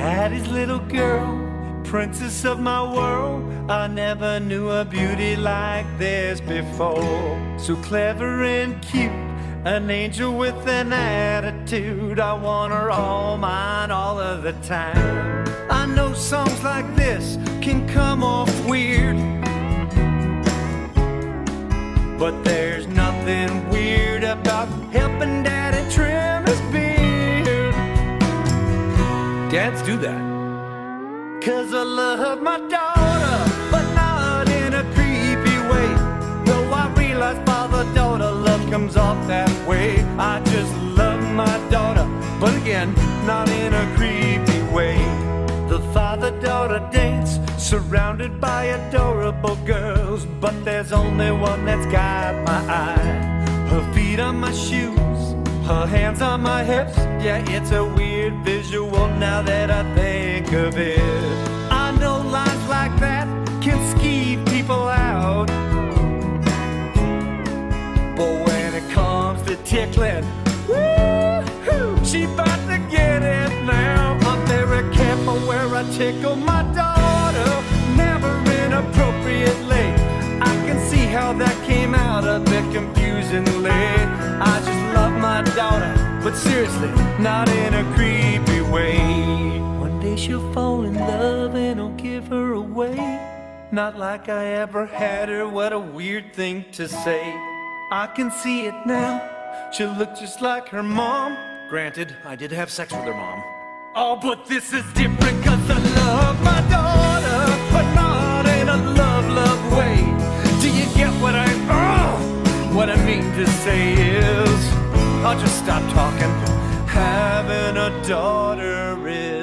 daddy's little girl, princess of my world. I never knew a beauty like this before. So clever and cute, an angel with an attitude. I want her all mine all of the time. I know songs like this can come off weird. But there's nothing weird about helping Dads do that. Cause I love my daughter, but not in a creepy way. Though I realize father daughter love comes off that way. I just love my daughter, but again, not in a creepy way. The father daughter dance, surrounded by adorable girls. But there's only one that's got my eye. Her feet on my shoes, her hands on my hips. Yeah, it's a weird visual now that I think of it. I know lines like that can skeeve people out. But when it comes to tickling, woo-hoo, she bout to get it now. I'm very careful where I tickle my daughter, never inappropriately. I can see how that came out a bit confusingly. I but seriously, not in a creepy way. One day she'll fall in love and I'll give her away. Not like I ever had her, what a weird thing to say. I can see it now. She'll look just like her mom. Granted, I did have sex with her mom. Oh, but this is different cause I love my daughter, but not in a love, love way. Do you get what I, oh, what I mean to say is, I'll just stop talking. Having a daughter is